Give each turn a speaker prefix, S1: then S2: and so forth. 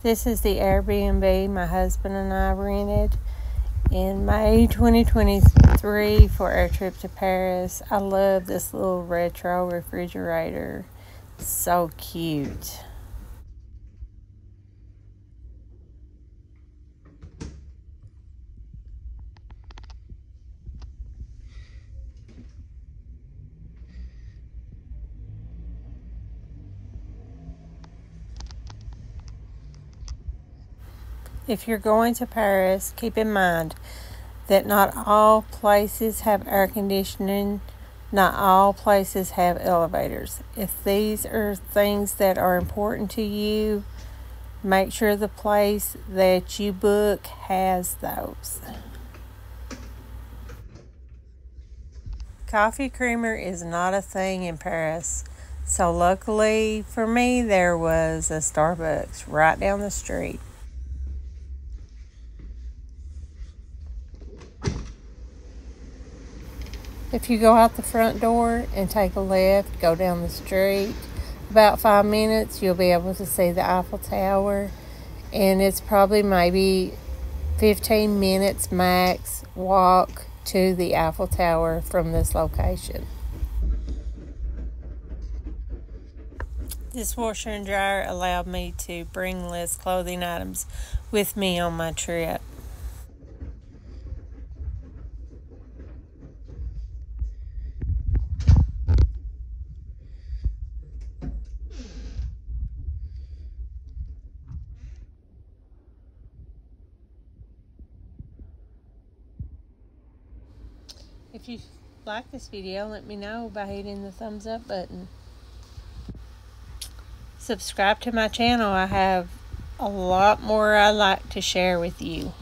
S1: This is the Airbnb my husband and I rented in May 2023 for our trip to Paris. I love this little retro refrigerator. So cute. If you're going to Paris, keep in mind that not all places have air conditioning, not all places have elevators. If these are things that are important to you, make sure the place that you book has those. Coffee creamer is not a thing in Paris. So, luckily for me, there was a Starbucks right down the street. If you go out the front door and take a left, go down the street, about five minutes, you'll be able to see the Eiffel Tower. And it's probably maybe 15 minutes max walk to the Eiffel Tower from this location. This washer and dryer allowed me to bring less clothing items with me on my trip. If you like this video, let me know by hitting the thumbs up button. Subscribe to my channel. I have a lot more I like to share with you.